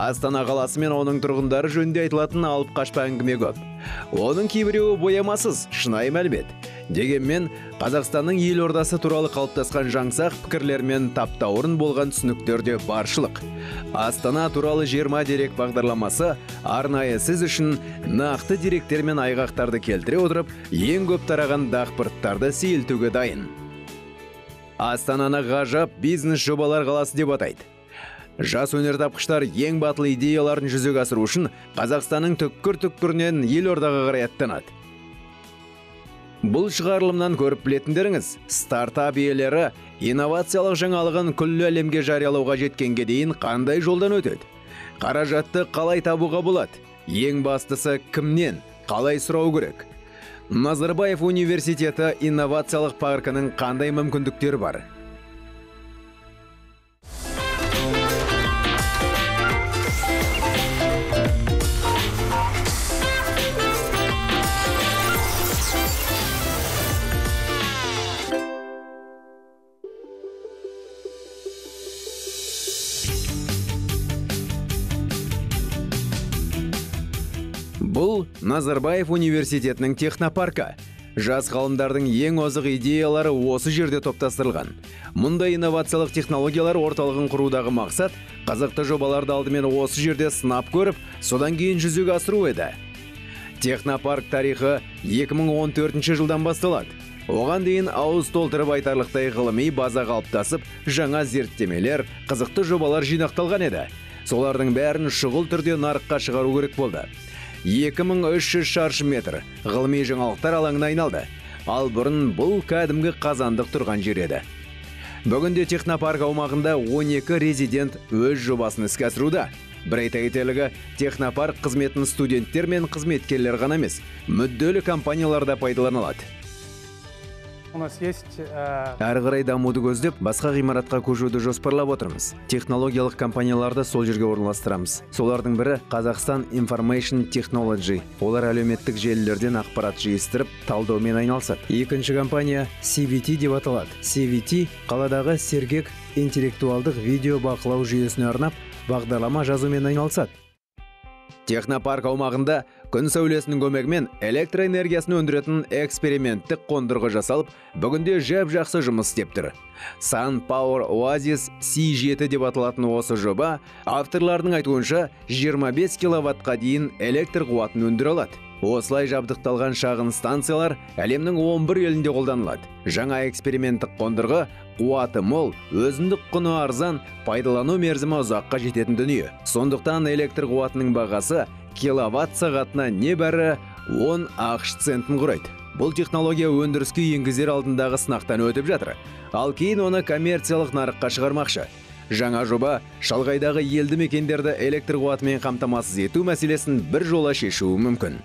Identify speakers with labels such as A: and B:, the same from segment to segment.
A: астана қаласы мен оның тұрғындары жөнінде айтылатын алып қашпа әңгіме көп. Оның кейбіреуі боямасыз шынайы мәлімет. Дегенмен қазақстанның елордасы туралы қалыптасқан жаңсақ пікірлер мен таптаурын болған түсініктер де баршылық. Астана туралы 20 дерек бағдарламасы арнайы сіз үшін нақты деректер мен айғақтарды келтіре отырып ең көп тараған дақпырттарды сейілтуге дайын. Астананы ғажап бизнес жобалар қаласы деп атайды. Жас өнертапқыштар ең батыл идеяларын жүзеге асыру үшін қазақстанның түкпір түкпірінен елордаға қарай аттанады. Бұл шығарылымнан көріп білетіндеріңіз стартап иелері инновациялық жаңалығын күллі әлемге жариялауға жеткенге дейін қандай жолдан өтеді? Қаражатты қалай табуға болады? Ең бастысы кімнен? Қалай сұрау керек? Назарбаев университеті инновациялық паркінің қандай мүмкіндіктері бар? Бұл назарбаев университетінің технопаркі. Жас ғалымдардың ең озық идеялары осы жерде топтастырылған. Мұндай инновациялық технологиялар орталығын құрудағы мақсат қызықты жобаларды алдымен осы жерде сынап көріп содан кейін жүзеге асыру еді. Технопарк тарихы 2014 жылдан басталады. Оған дейін ауыз толтырып айтарлықтай ғылыми база қалыптасып жаңа зерттемелер қызықты жобалар жинақталған еді. Солардың бәрін шұғыл түрде нарыққа шығару керек болды. 2300 шаршы метр. Ғылыми жаңалықтар алаңына айналды. Ал бұрын бұл кәдімгі қазандық тұрған жер еді. Бүгінде технопарк аумағында 12 резидент өз жобасын іске асыруда. Бір айта кетерлігі технопарк қызметін студенттер мен қызметкерлер ғана емес мүдделі компаниялар да пайдалана алады.
B: У нас есть э,
A: әрі қарай дамуды көздеп басқа ғимаратқа көшуді жоспарлап отырмыз. Технологиялық компанияларды сол жерге орналастырамыз. Солардың бірі қазақстан Information Technology. Олар әлеуметтік желілерден ақпарат жиыстырып талдаумен айналысады. Екінші компания CVT деп аталады. CVT қаладағы сергек интеллектуалдық видео бақылау жүйесіне арнап бағдарлама жазумен айналысады. Технопарк аумағында күн сәулесінің көмегімен электр энергиясын өндіретін эксперименттік қондырғы жасалып бүгінде жап жақсы жұмыс істеп тұр. Sun Power Oasis C7 деп аталатын осы жоба авторларының айтуынша 25 киловаттқа дейін электр қуатын өндіре алады. Осылай жабдықталған шағын станциялар әлемнің 11 елінде қолданылады. Жаңа эксперименттік қондырғы қуаты мол өзіндік құны арзан пайдалану мерзімі ұзаққа жететін дүние. Сондықтан электр қуатының бағасы киловатт сағатына небәрі 10 ақш центін құрайды. Бұл технология өндіріске енгізер алдындағы сынақтан өтіп жатыр. Ал кейін оны коммерциялық нарыққа шығармақшы. Жаңа жоба шалғайдағы елді мекендерді электр қуатымен қамтамасыз ету мәселесін бір жола шешуі мүмкін.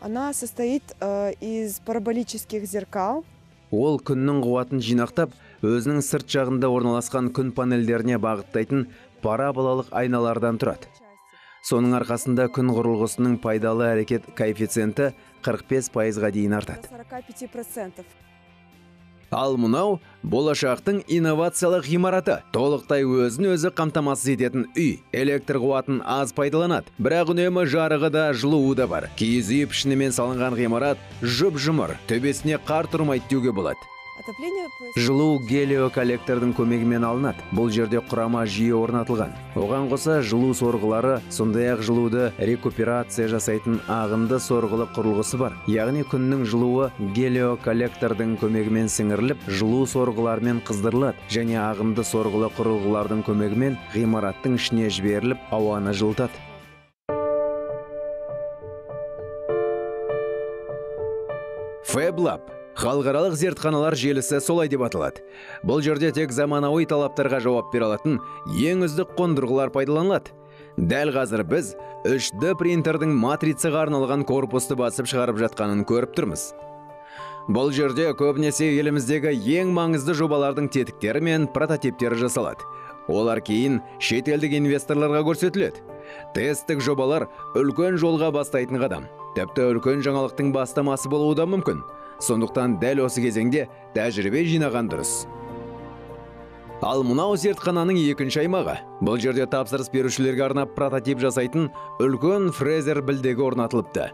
C: Она состоит э, из параболических зеркал.
A: ол күннің қуатын жинақтап өзінің сырт жағында орналасқан күн панельдеріне бағыттайтын параболалық айналардан тұрады соның арқасында күн құрылғысының пайдалы әрекет коэффициенті 45 пайызға дейін артады
C: 45%.
A: Ал мынау болашақтың инновациялық ғимараты. Толықтай өзін өзі қамтамасыз ететін үй электр қуатын аз пайдаланады. Бірақ үнемі жарығы да жылуы да бар. Киіз үй пішінімен салынған ғимарат жұп жұмыр төбесіне қар тұрмайды деуге болады. Жылу гелиоколлектордың көмегімен алынады. Бұл жерде құрама жүйе орнатылған. Оған қоса жылу сорғылары сондай ақ жылуды рекуперация жасайтын ағынды сорғылы құрылғысы бар. Яғни күннің жылуы гелиоколлектордың көмегімен сіңіріліп жылу сорғыларымен қыздырылады. Және ағынды сорғылы құрылғылардың көмегімен ғимараттың ішіне жіберіліп ауаны жылытады. FabLab халықаралық зертханалар желісі солай деп аталады. Бұл жерде тек заманауи талаптарға жауап бере алатын ең үздік қондырғылар пайдаланылады. Дәл қазір біз 3D принтердің матрицаға арналған корпусты басып шығарып жатқанын көріп тұрмыз. Бұл жерде көбінесе еліміздегі ең маңызды жобалардың тетіктері мен прототиптері жасалады. Олар кейін шетелдік инвесторларға көрсетіледі. Тесттік жобалар үлкен жолға бастайтын қадам. Тіпті үлкен жаңалықтың бастамасы болуы да мүмкін. Сондықтан дәл осы кезеңде тәжірибе жинаған дұрыс. Ал мынау зертхананың екінші аймағы. Бұл жерде тапсырыс берушілерге арнап прототип жасайтын үлкен фрезер білдегі орнатылыпты.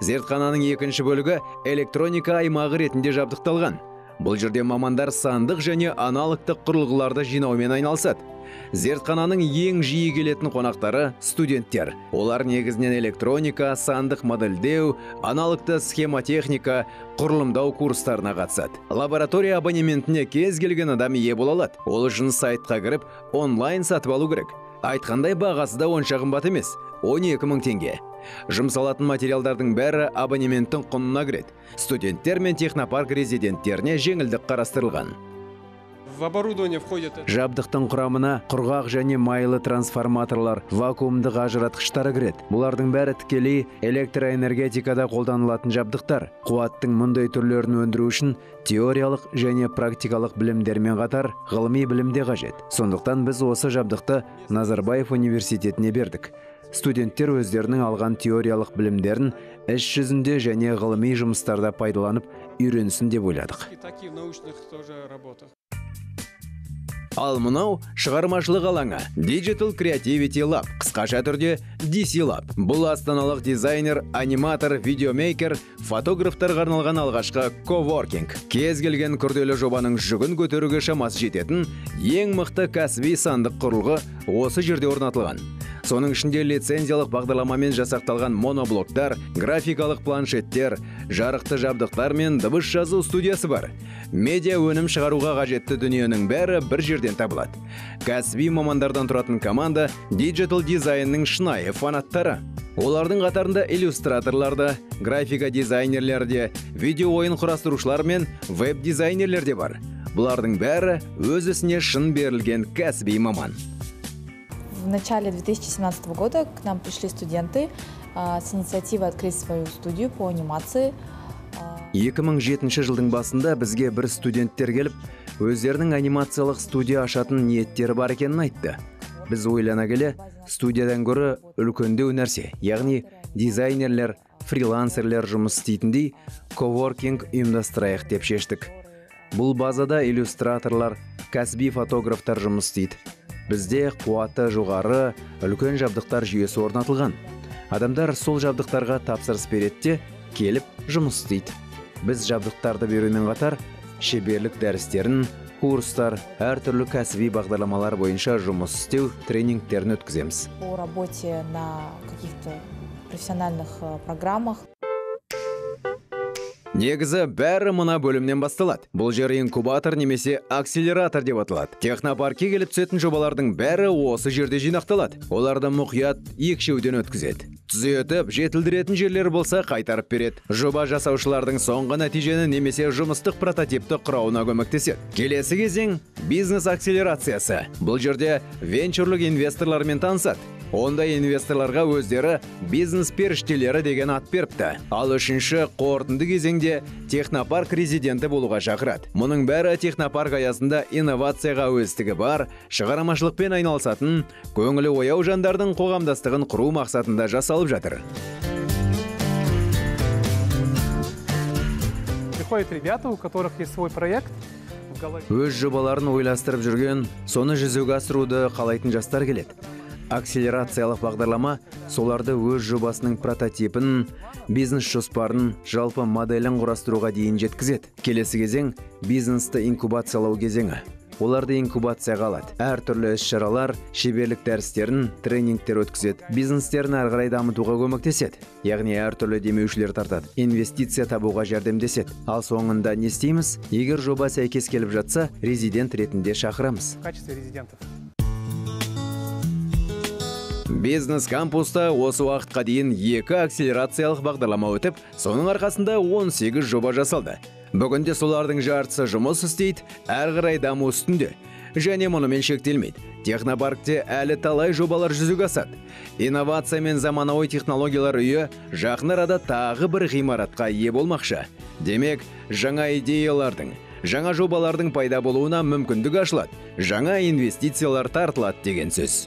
A: Зертхананың екінші бөлігі электроника аймағы ретінде жабдықталған. Бұл жерде мамандар сандық және аналогтық құрылғыларды жинаумен айналысады. Зертхананың ең жиі келетін қонақтары студенттер. Олар негізінен электроника сандық модельдеу аналогты схемотехника құрылымдау курстарына қатысады. Лаборатория абонементіне кез келген адам ие бола алады. Ол үшін сайтқа кіріп онлайн сатып алу керек. Айтқандай бағасы да онша қымбат емес 12 мың теңге. Жұмсалатын материалдардың бәрі абонементтің құнына кіреді. Студенттер мен технопарк резиденттеріне жеңілдік қарастырылған.
D: В оборудование входят
A: жабдықтың құрамына құрғақ және майлы трансформаторлар вакуумдық ажыратқыштары кіреді. Бұлардың бәрі тікелей электроэнергетикада қолданылатын жабдықтар. Қуаттың мұндай түрлерін өндіру үшін теориялық және практикалық білімдермен қатар ғылыми білім де қажет. Сондықтан біз осы жабдықты назарбаев университетіне бердік. Студенттер өздерінің алған теориялық білімдерін іс жүзінде және ғылыми жұмыстарда пайдаланып үйренсін деп ойладық. Ал мынау шығармашылық алаңы Digital Creativity Lab қысқаша түрде DC Lab. Бұл астаналық дизайнер аниматор видеомейкер фотографтарға арналған алғашқы коворкинг. Кез келген күрделі жобаның жүгін көтеруге шамасы жететін ең мықты кәсіби сандық құрылғы осы жерде орнатылған. Соның ішінде лицензиялық бағдарламамен жасақталған моноблоктар графикалық планшеттер жарықты жабдықтар мен дыбыс жазу студиясы бар. Медиа өнім шығаруға қажетті дүниенің бәрі бір жерден табылады. Кәсіби мамандардан тұратын команда диджитал дизайнның шынайы фанаттары. Олардың қатарында иллюстраторлар да графика дизайнерлер де видео ойын құрастырушылар мен веб дизайнерлер де бар. Бұлардың бәрі өз ісіне шын берілген кәсіби маман.
E: В начале 2017 года к нам пришли студенты с инициативой открыть свою студию по анимации. А,
A: 2007 жылдың басында бізге бір студенттер келіп өздерінің анимациялық студия ашатын ниеттері бар екенін айтты. Біз ойлана келе студиядан гөрі үлкендеу нәрсе яғни дизайнерлер фрилансерлер жұмыс істейтіндей коворкинг ұйымдастырайық деп шештік. Бұл базада иллюстраторлар кәсіби фотографтар жұмыс істейді. Бізде қуаты жоғары үлкен жабдықтар жүйесі орнатылған. Адамдар сол жабдықтарға тапсырыс береді келіп жұмыс істейді. Біз жабдықтарды берумен қатар шеберлік дәрістерін курстар әртүрлі кәсіби бағдарламалар бойынша жұмыс істеу тренингтерін өткіземіз.
E: По работе на каких-то профессиональных э, программах.
A: Негізі бәрі мына бөлімнен басталады. Бұл жер инкубатор немесе акселератор деп аталады. Технопаркке келіп түсетін жобалардың бәрі осы жерде жинақталады. Оларды мұқият екшеуден өткізеді. Түзетіп жетілдіретін жерлер болса қайтарып береді. Жоба жасаушылардың соңғы нәтижені немесе жұмыстық прототипті құрауына көмектеседі. Келесі кезең бизнес акселерациясы. Бұл жерде венчурлық инвесторлармен танысады. Ондай инвесторларға өздері бизнес періштелері деген ат беріпті. Ал үшінші қорытынды кезеңде технопарк резиденті болуға шақырады. Мұның бәрі технопарк аясында инновацияға әуестігі бар шығармашылықпен айналысатын көңілі ояу жандардың қоғамдастығын құру мақсатында жасалып жатыр.
B: Приходят ребята, у которых есть свой проект.
A: Өз жобаларын ойластырып жүрген соны жүзеге асыруды қалайтын жастар келеді. Акселерациялық бағдарлама соларды өз жобасының прототипін бизнес жоспарын жалпы моделін құрастыруға дейін жеткізеді. Келесі кезең бизнесті инкубациялау кезеңі. Оларды инкубацияға алады. Әртүрлі іс шаралар шеберлік дәрістерін тренингтер өткізеді. Бизнестерін әрі қарай дамытуға көмектеседі. Яғни әртүрлі демеушілер тартады. Инвестиция табуға жәрдемдеседі. Ал соңында не істейміз? Егер жоба сәйкес келіп жатса резидент ретінде шақырамыз.
B: В качестве резидентов.
A: Бизнес кампуста осы уақытқа дейін екі акселерациялық бағдарлама өтіп соның арқасында 18 жоба жасалды. Бүгінде солардың жартысы жұмыс істейді әрі қарай даму үстінде. Және мұнымен шектелмейді. Технопаркте әлі талай жобалар жүзеге асады. Инновация мен заманауи технологиялар үйі жақын арада тағы бір ғимаратқа ие болмақшы. Демек жаңа идеялардың жаңа жобалардың пайда болуына мүмкіндік ашылады. Жаңа инвестициялар тартылады деген сөз.